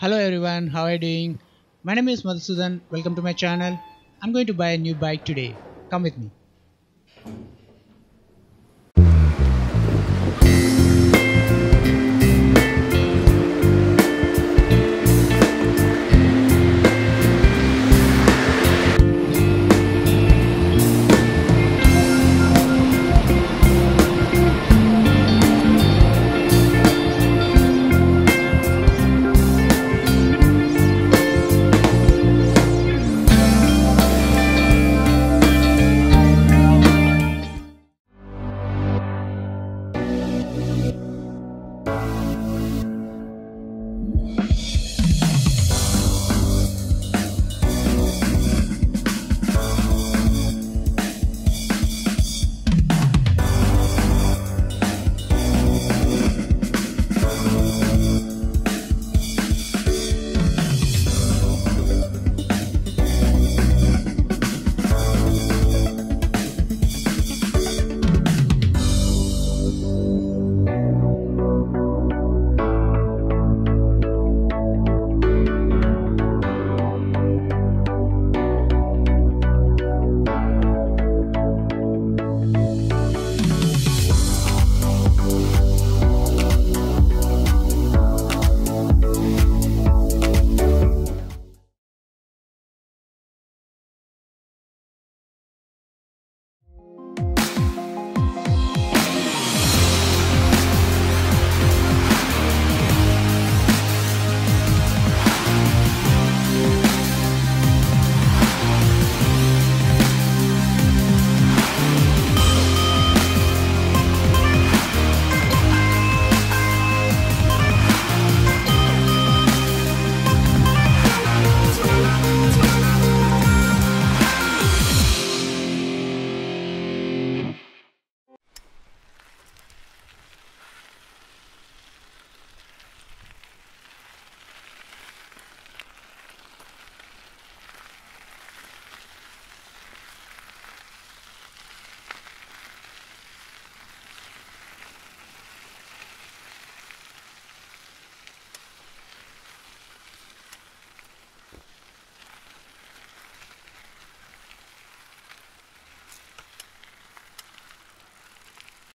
Hello everyone, how are you doing? My name is Madhusudhan, welcome to my channel. I'm going to buy a new bike today. Come with me.